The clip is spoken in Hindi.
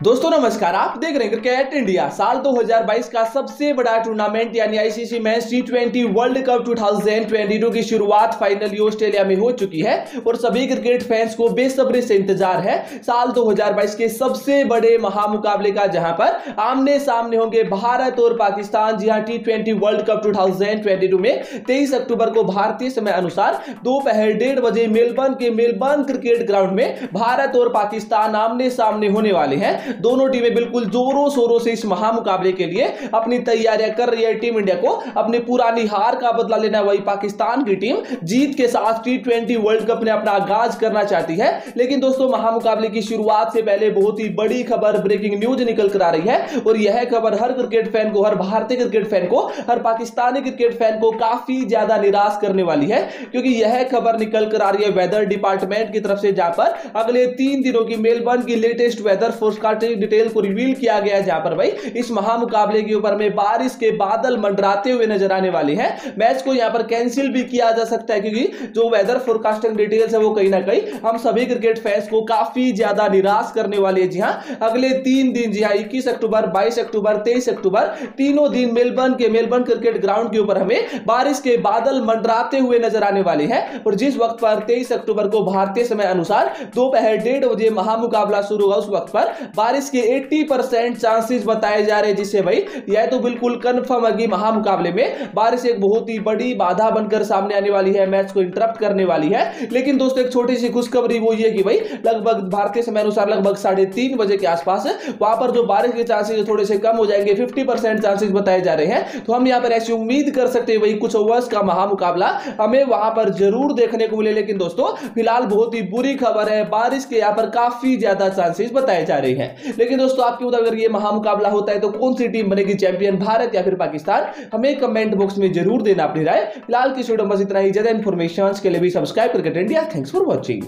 दोस्तों, नमस्कार। आप देख रहे हैं क्रिकेट इंडिया साल 2022 का सबसे बड़ा टूर्नामेंट यानी ICC match T twenty world cup 2022 की शुरुआत फाइनली ऑस्ट्रेलिया में हो चुकी है और सभी क्रिकेट फैंस को बेसब्री से इंतज़ार है साल 2022 के सबसे बड़े महामुकाबले का, जहाँ पर आमने सामने होंगे भारत और पाकिस्तान। जी हाँ टी वर्ल्ड कप टू में तेईस अक्टूबर को भारतीय समय अनुसार दोपहर डेढ़ बजे मेलबर्न के मेलबर्न क्रिकेट ग्राउंड में भारत और पाकिस्तान आमने सामने होने वाले हैं। दोनों टीमें बिल्कुल जोरों शोरों से इस महामुकाबले के लिए अपनी तैयारियाँ कर रही है टीम इंडिया को। अपनी पुरानी हार का बदला लेना वही पाकिस्तान की टीम। जीत के साथ टी ट्वेंटी वर्ल्ड कप में अपना आगाज़ करना चाहती है। लेकिन दोस्तों, महामुकाबले की शुरुआत से पहले बहुत ही बड़ी खबर ब्रेकिंग न्यूज़ निकल कर आ रही है। और यह खबर हर क्रिकेट फ़ैन को, हर भारतीय क्रिकेट फ़ैन को, हर पाकिस्तानी क्रिकेट फ़ैन को काफ़ी ज़्यादा निराश करने वाली है। क्योंकि यह खबर निकल कर आ रही है वेदर डिपार्टमेंट की तरफ़ से, जहाँ पर अगले तीन दिनों की मेलबर्न की latest weather forecast starting detail को रिवील किया गया है जहाँ पर भाई, इस महामुकाबले के ऊपर में बारिश के बादल मंडराते हुए नज़र आने वाले हैं। मैच को यहाँ पर कैंसिल भी किया जा सकता है क्योंकि जो वेदर फोरकास्टिंग डिटेल्स है वो कहीं ना कहीं हम सभी क्रिकेट फैंस को काफ़ी ज़्यादा निराश करने वाली है। जी हाँ अगले तीन दिन, जी हाँ इक्कीस अक्टूबर, बाईस अक्टूबर, तेईस अक्टूबर, तीनों दिन मेलबर्न के मेलबर्न क्रिकेट ग्राउंड के ऊपर हमें बारिश के बादल मंडराते हुए नज़र आने वाले हैं। और जिस वक्त पर तेईस अक्टूबर को भारतीय समय अनुसार दोपहर डेढ़ बजे महामुकाबला शुरू होगा, उस वक्त पर बारिश के 80 परसेंट चांसेस बताए जा रहे हैं जिससे भाई, यह तो बिल्कुल कन्फर्म है कि महामुकाबले में बारिश एक बहुत ही बड़ी बाधा बनकर सामने आने वाली है मैच को इंटरप्ट करने वाली है। लेकिन दोस्तों, एक छोटी सी खुशखबरी वो ये कि भाई, लगभग भारतीय समय अनुसार लगभग साढ़े तीन बजे के आसपास, वहाँ पर जो बारिश के चांसेस थोड़े से कम हो जाएँगे फिफ्टी चांसेस बताए जा रहे हैं। तो हम यहाँ पर ऐसी उम्मीद कर सकते हैं भाई, कुछ ओवर्स का महामुकाबला हमें वहाँ पर ज़रूर देखने को मिले। लेकिन दोस्तों, फ़िलहाल बहुत ही बुरी खबर है, बारिश के यहाँ पर काफ़ी ज़्यादा चांसेस बताए जा रहे लेकिन दोस्तों, आपके मुताबिक अगर ये महामुकाबला होता है तो कौन सी टीम बनेगी? चैंपियन भारत या फिर पाकिस्तान? हमें कमेंट बॉक्स में ज़रूर देना अपनी राय। लाल की बस इतना ही। ज़्यादा इन्फॉर्मेशन के लिए भी सब्सक्राइब करके इंडिया थैंक्स फॉर वॉचिंग